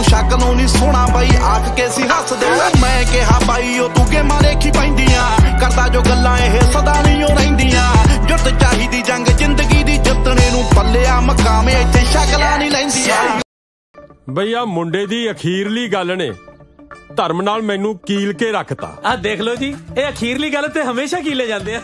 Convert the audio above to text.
ਤੈਨੂੰ ਸ਼ੱਕ ਨਹੀਂ ਸੋਣਾ ਬਾਈ ਆਖ ਕੇ ਸੀ ਹੱਸਦੇ। ਮੈਂ ਕਿਹਾ ਬਾਈ ਉਹ ਤੂੰ ਗੇਮਾਂ ਦੇਖੀ ਪੈਂਦੀਆਂ। ਕਰਦਾ ਜੋ ਗੱਲਾਂ ਇਹ ਸਦਾ ਨਹੀਂ ਉਹ ਰਹਿੰਦੀਆਂ। ਜੁੱਤ ਚਾਹੀਦੀ ਜੰਗ ਜ਼ਿੰਦਗੀ ਦੀ ਜਿੱਤਣੇ ਨੂੰ ਪੱਲਿਆ ਮਕਾਮੇ ਇੱਥੇ ਸ਼ਕਲਾਂ ਨਹੀਂ ਲੈਂਦੀਆਂ। ਬਈ ਆ ਮੁੰਡੇ ਦੀ ਅਖੀਰਲੀ ਗੱਲ ਨੇ। ਧਰਮ ਨਾਲ ਮੈਨੂੰ ਕੀਲ ਕੇ ਰੱਖਤਾ। ਆ ਦੇਖ ਲਓ ਜੀ ਇਹ ਅਖੀਰਲੀ ਗੱਲ ਤੇ ਹਮੇਸ਼ਾ ਕੀਲੇ ਜਾਂਦੇ ਆ।